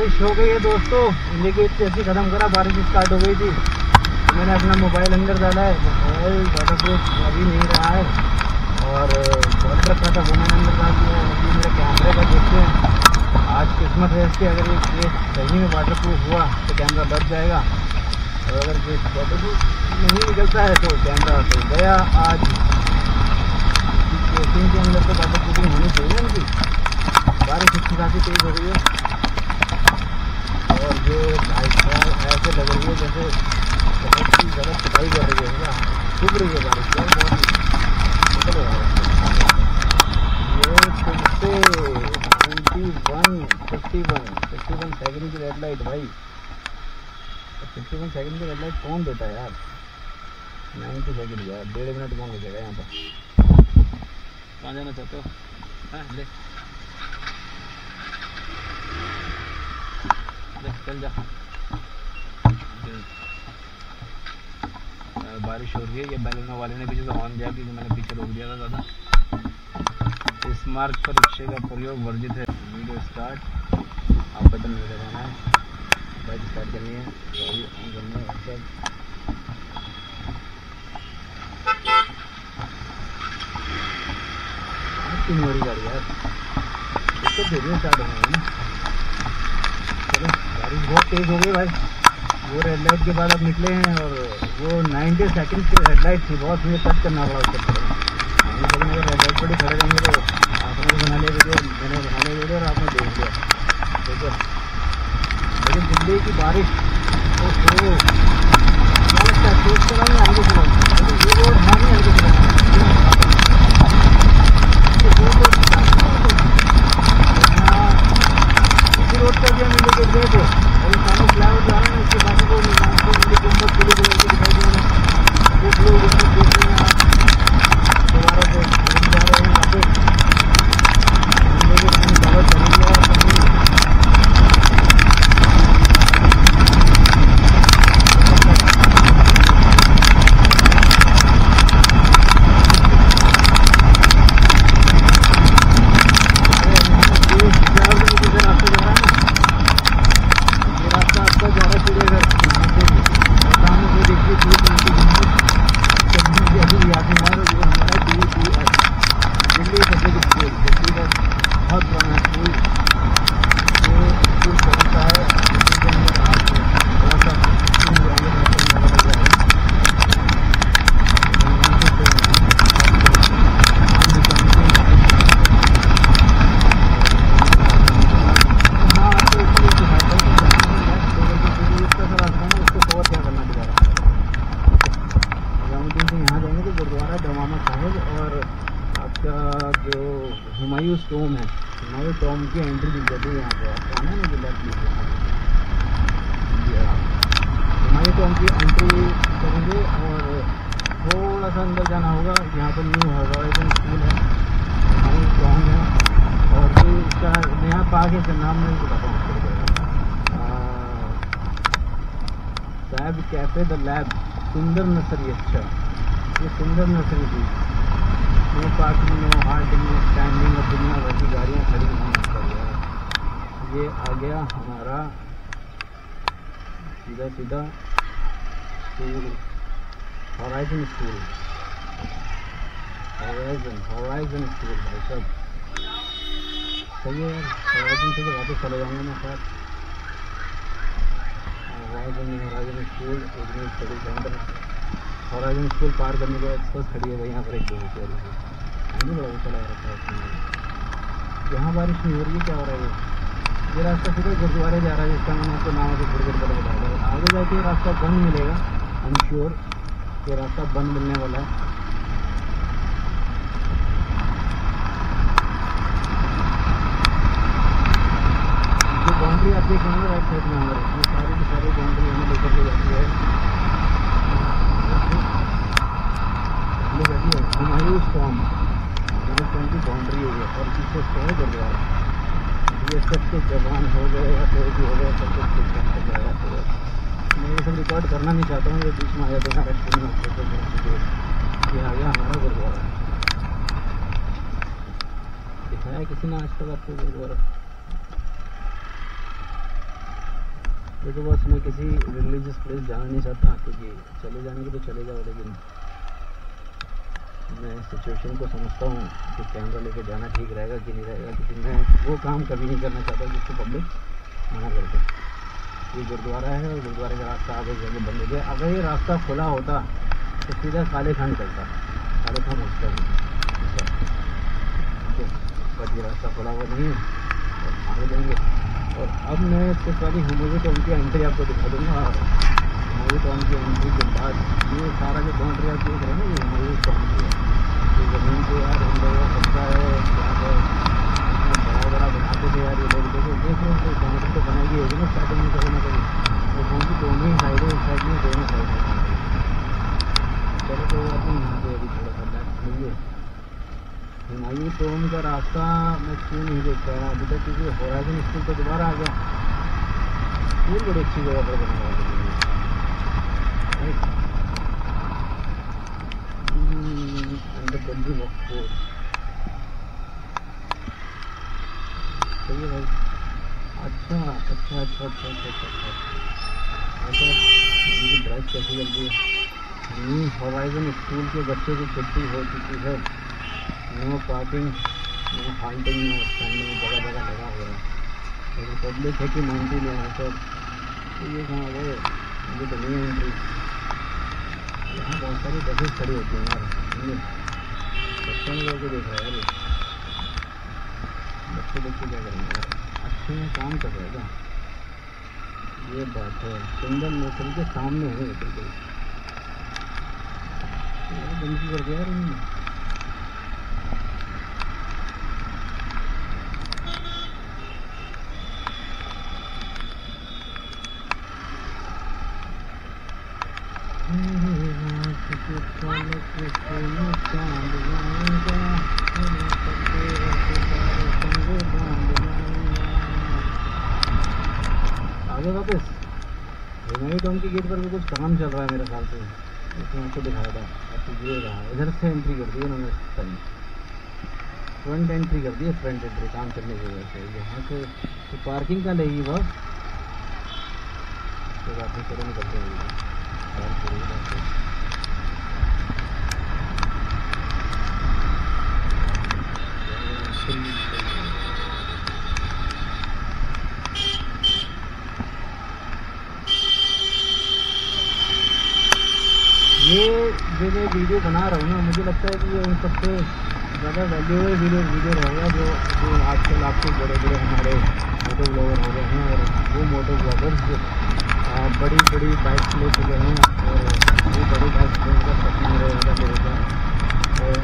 बारिश हो गई है दोस्तों। इंडिकेट जैसे ख़त्म करा, बारिश स्टार्ट हो गई थी। मैंने अपना मोबाइल अंदर डाला है। मोबाइल वाटर प्रूफ अभी नहीं रहा है। और बहुत रखा था, वो मैंने अंदर डाल दिया अभी मेरे कैमरे का देखते हैं। आज किस्मत है इसकी, अगर ये केस सही में वाटर प्रूफ हुआ तो कैमरा बच जाएगा। और अगर केस वाटर प्रूफ नहीं निकलता है तो कैमरा तो गया आज। के अंदर तो वाटर प्रूफिंग होनी चाहिए उनकी। बारिश अच्छी खासी तेज हो रही है। और ये ऐसे लग रही है जैसे बहुत ही ज़्यादा सिलाई कर रही है क्या डूब रही है बारिश ये twenty one fifty one fifty one second की रेड लाइट भाई। फिफ्टी वन सेकेंड की रेड लाइट कौन देता है यार? नाइन्टी सेकेंड यार डेढ़ मिनट कौन ले यहाँ पर? कहाँ जाना चाहते हो? हाँ ले, चल जा। बारिश हो रही है, ये बैलूनों वाले ने पीछे से हॉर्न दिया क्योंकि मैंने पीछे रोक दिया था ज़्यादा इस मार्ग पर रिक्शे का प्रयोग वर्जित है। वीडियो स्टार्ट आप बटन में लगाना है। बाइक स्टार्ट करनी है। गाड़ी ऑन करनी है सब तीन बड़ी गाड़ी यार। इसको दे स्टार्ट होने बहुत तेज़ हो गई भाई। वो रेड लाइट के बाद अब निकले हैं और वो नाइन्टी सेकेंड की रेड लाइट थी, बहुत मुझे टच करना पड़ा उसके बाद रेड लाइट पर ही खड़े रहेंगे तो आपने भी बना लिया वीडियो, मैंने बना लिया वीडियो और आपने देख लिया। ठीक है। लेकिन दिल्ली की बारिश ओहो क्या लगता है तेज चलाऊँ या हल्के चलाऊँ लेकिन ये रोड है नहीं हल्के चलाऊँ इसी रोड पर भी हम इंडिकेट गए थे और सामने फ्लाईओवर जा रहे हैं उसके बाकी को निज़ाम को मुझे गुंबद ब्लू कलर की दिखाई दे रहे हैं वो ब्लू गुंबद देख रहे हैं आप दोबारा से हम जा रहे हैं यहाँ पे हम लोग अपनी दावत करेंगे और अपनी बहुत पुराना स्कूल ये स्कूल पहुँचता है इसके अंदर आपको थोड़ा सा स्कूल में आगे जाकर नज़र आ जाएगा। गुरुद्वारा दमामा साहिब और आपका जो हुमायूं टोम है, हुमायूं टोम की एंट्री दी जाती है यहाँ पे। आपको आना है ना जिला हुमायूं टोम की एंट्री करेंगे और थोड़ा सा अंदर जाना होगा। यहाँ पर न्यू हॉराइजन स्कूल है। हुमायूं टोम है। और फिर इसका नया पार्क है, इसका नाम मैं बताता हूँ। साहब cafe the lab Sunder nursery अच्छा। ये सुंदर नर्सरी थी no parking no halting no standing और दुनिया भर की गाड़ियाँ खड़ी गया ये आ गया हमारा सीधा सीधा school horizon school horizon horizon school भाई साहब। सही है यार हॉराइजन से तो वापस चले जाऊँगा मैं sir horizon horizon school agri study centre horizon school पार करने के एक्सप्रेस खड़ी है भाई, यहाँ पर एक दो नहीं बड़ा चला रखा है यहाँ बारिश नहीं हो रही है, क्या हो रहा है ये? रास्ता सीधा गुरुद्वारे जा रहा है, जिसका मैंने आपको नाम थोड़ी देर पहले बताया आगे जाके रास्ता बंद मिलेगा आई एम श्योर ये रास्ता बंद मिलने वाला है जो बाउंड्री आप देखेंगे राइट साइड में हमारे ये सारी की सारी बाउंड्री हमें लेकर के जाती है ये जाती है हुमायूं स्टॉम हुमायूं स्टॉम की बाउंड्री है ये और पीछे स्टॉम गुरुद्वारा ये सब के जवान हो गए या कोई भी हो गया सब कुछ ठीक ठाक हो जाएगा तो बस मैं ये सब रिकॉर्ड करना नहीं चाहता हूँ बीच में आया खींच के। ये आ गया हमारा गुरुद्वारा दिखाया किसी ने आज तक आपको गुरुद्वारा देखो बस मैं किसी रिलीजियस प्लेस जाना नहीं चाहता, क्योंकि चले जाने के तो चले जाओ, लेकिन मैं सिचुएशन को समझता हूँ कि कैमरा लेके जाना ठीक रहेगा कि नहीं रहेगा, क्योंकि मैं वो काम कभी नहीं करना चाहता जिसको पब्लिक मना करते ये गुरुद्वारा है, और गुरुद्वारे का रास्ता आगे जगह बंद हो गया। अगर ये रास्ता खुला होता तो सीधा काले खान चलता। काले खान होता। बट ये रास्ता खुला हुआ नहीं है और आगे जाएँगे। और अब मैं सिर्फ़ वाली होमोजी टाउन की एंट्री आपको दिखा दूँगा। होमोजी टाउन की एंट्री के बाद ये सारा जो बाउंड्री आप देख रहे हैं ये होमोजी टाउन की है ये ज़मीन को यार हम लोगों को पता है क्या है इतना बड़ा बड़ा बनाते थे यार ये लोग देखो देख रहे हो बाउंड्री तो बनाई होगी ना स्टार्टिंग में कभी ना कभी तो गाँव की दोनों ही साइड है इस साइड में दोनों साइड है चलो कोई बात नहीं यहाँ पे अभी थोड़ा सा बैठ लीजिए हुमायूं टोम का रास्ता मैं क्यों नहीं देख पाया? अभी तक क्योंकि होराइजन स्कूल तो दोबारा आ गया। स्कूल बड़ी अच्छी जगह पर बना हुआ बंदी सही है भाई। अच्छा अच्छा अच्छा अच्छा अच्छा अच्छा। अच्छा ड्राइव कैसे कर दी न्यू होराइजन स्कूल के बच्चे की छुट्टी हो चुकी है। No parking no halting no standing जगह जगह लगा हुआ है। लेकिन पब्लिक है कि मानती नहीं है सब तो ये कहाँ गए मुझे तो नहीं एंट्री यहाँ बहुत सारी बसेस खड़ी होती हैं यार। बच्चों में लोग देख रहा है बच्चे बच्चे क्या करेंगे यार। अच्छे में काम कर रहे हैं ये बात है। सिंगल नौकरी के सामने है बिल्कुल। गंदगी कर दिया यार आगे वापस हिमालय टॉम के गेट पर भी कुछ काम चल रहा है मेरे ख्याल से। इसमें आपको दिखाया था। आपको ये रहा। इधर से एंट्री कर दी उन्होंने फ्रंट एंट्री कर दी फ्रंट एंट्री काम करने की वजह से यहाँ से तो पार्किंग का लेगी बस। तो बात नहीं चलो निकलते हैं। ये जो मैं वीडियो बना रहा हूँ ना, मुझे लगता है कि ये उन सबसे ज़्यादा वैल्यूएबल वीडियो वीडियो रहेगा जो जो आजकल आपके बड़े बड़े हमारे मोटो ब्लॉगर हो रहे हैं और वो मोटो ब्लॉगर्स बड़ी बड़ी बाइक्स ले चुके हैं और वो बड़ी बाइक उनका सपना रहेगा मेरे का और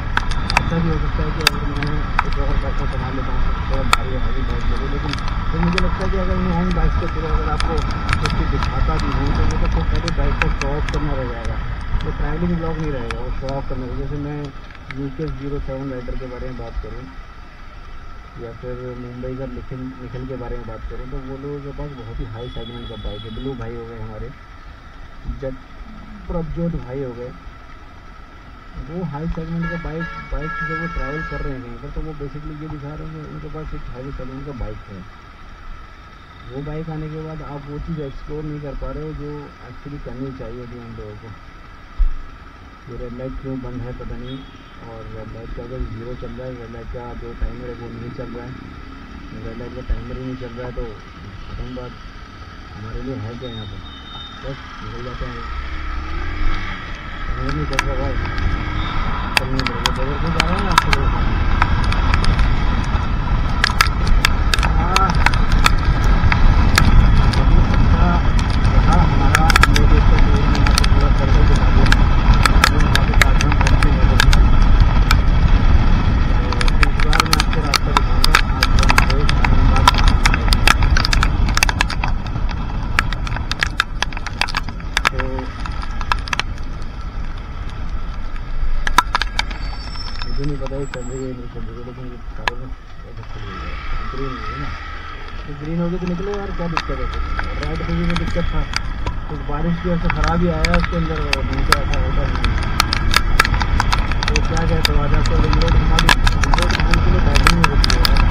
ऐसा भी हो सकता है कि अगर मैं कुछ और पैसा बना लेता हूँ तो थोड़ा भारी भारी बाइक लगे लेकिन तो मुझे लगता है कि अगर मैं उन बाइक के थ्रू अगर आपको कुछ दिखाता भी हूँ तो मुझे तो पहले बाइक को शो करना रह जाएगा। वो ट्रैवलिंग ब्लॉग नहीं रहेगा, वो शो ऑफ़ करने का जैसे मैं यू के ज़ीरो सेवन राइडर के बारे में बात करूँ, या फिर मुंबई का निखिल निखिल के बारे में बात करूँ तो वो लोगों के पास बहुत ही हाई सेगमेंट का बाइक है। ब्लू भाई हो गए हमारे, जट प्रभजोत भाई हो गए। वो हाई सेगमेंट का बाइक बाइक जब वो ट्रैवल कर रहे हैं तो वो बेसिकली ये दिखा रहे हैं कि उनके पास एक हाई सेगमेंट का बाइक है। वो बाइक आने के बाद आप वो चीज़ एक्सप्लोर नहीं कर पा रहे हो जो एक्चुअली करनी चाहिए थी उन लोगों को। रेड लाइट क्यों बंद है पता नहीं। और रेड लाइट का अगर ज़ीरो चल रहा है रेड लाइट का जो टाइमर है वो नहीं चल रहा है। रेड लाइट का टाइमर ही नहीं चल रहा है तो खत्म बात। हमारे लिए है क्या यहाँ पर? बस निकल जाते हैं। नहीं चल रहा भाई? रहा है आपके लोग हमारा मेरे देश का टूर में आपको पूरा सर्कल दिखा दिया मुझे नहीं पता ये चल रही है नहीं चल रही है लेकिन ये सारे में ग्रीन है ना तो ग्रीन हो गई तो निकलो यार, क्या दिक्कत है रेड पे भी दिक्कत था। तो बारिश की वजह से ख़राब ही आया उसके अंदर नहीं तो ऐसा तो क्या कहते हो आज आपको रिमोट हमारी रिमोट के लिए बैटरी में होती है।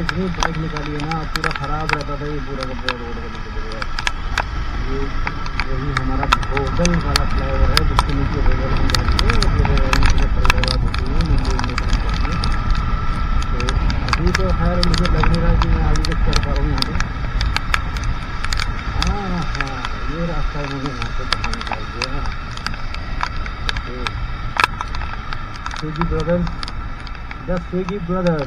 निकाली है ना पूरा ख़राब रहता था ये पूरा का पूरा रोड का नीचे ये यही हमारा भोगल वाला फ्लाईओवर है, जिसके नीचे भोगल हम जाते हैं होती है तो अभी तो खैर मुझे लग नहीं रहा कि मैं आगे कर पा रहा हूँ यहाँ पे। हाँ हाँ ये रास्ता मुझे यहाँ से बाहर निकाल दिया। Swiggy brother brother.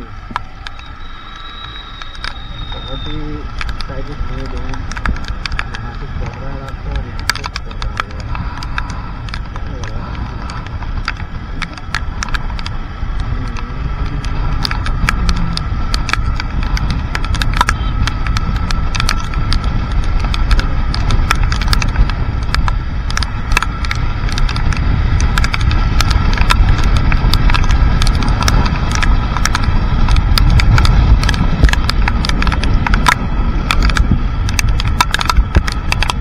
बहुत ही एक्साइटेड हुए लोग यहाँ से चल रहा है रास्ता और यहाँ से चल रहा है क्या लग रहा है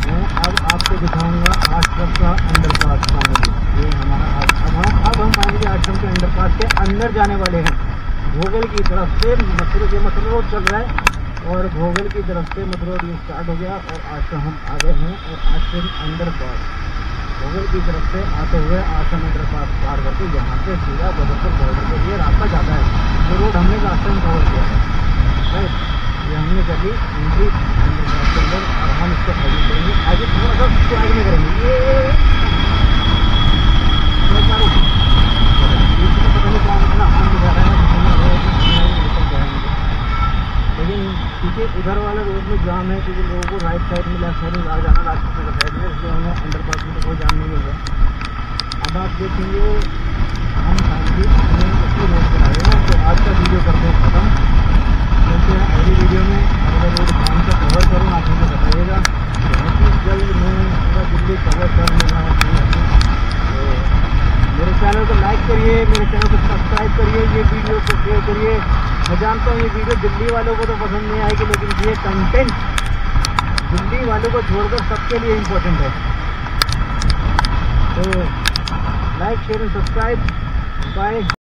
मैं अब आपको दिखाऊँगा आश्रम का अंडर पास फाइनली ये हमारा आश्रम है अब हम फाइनली आश्रम के अंडर पास के वाले हैं। भोगल की तरफ़ से मथुरा ये मथुरा रोड चल रहा है और भोगल की तरफ़ से मथुरा रोड ये स्टार्ट हो गया और आश्रम हम आ गए हैं और आश्रम अंडर पास भोगल की तरफ़ से आते हुए आश्रम अंडर पास पार करके यहाँ से सीधा बदरपुर बॉर्डर के लिए रास्ता जाता है। वो रोड हमने आश्रम कवर किया है ये हमने कर ली एंट्री अंडर पास के अंदर और हम इसको आगे करेंगे। आगे थोड़ा सा में करेंगे। ये एक बार उठ। इसमें पता नहीं क्या मतलब हम जा रहे हैं घूमने गए हैं, घूमने गए हैं, निकल जाएँगे लेकिन क्योंकि उधर वाले रोड में जाम है क्योंकि लोगों को राइट साइड में लेफ़्ट साइड में जाना राजपूत नगर साइड में, इसलिए हमें अंडर पास में तो कोई जाम नहीं मिल रहा अब आप देखेंगे, हम अपने उसी रोड पर आए हैं तो आज का वीडियो करते हैं खत्म। हैं अगली वीडियो में अगर रोड काम का कवर करूँ आप मुझे बताइएगा। बहुत ही जल्द मैं पूरा दिल्ली कवर कर लूँगा तो मेरे चैनल को लाइक करिए, मेरे चैनल को सब्सक्राइब करिए, ये वीडियो को शेयर करिए। मैं जानता हूँ ये वीडियो दिल्ली वालों को तो पसंद नहीं आएगी, लेकिन ये कंटेंट दिल्ली वालों को छोड़कर सबके लिए इम्पोर्टेंट है। तो like share and subscribe bye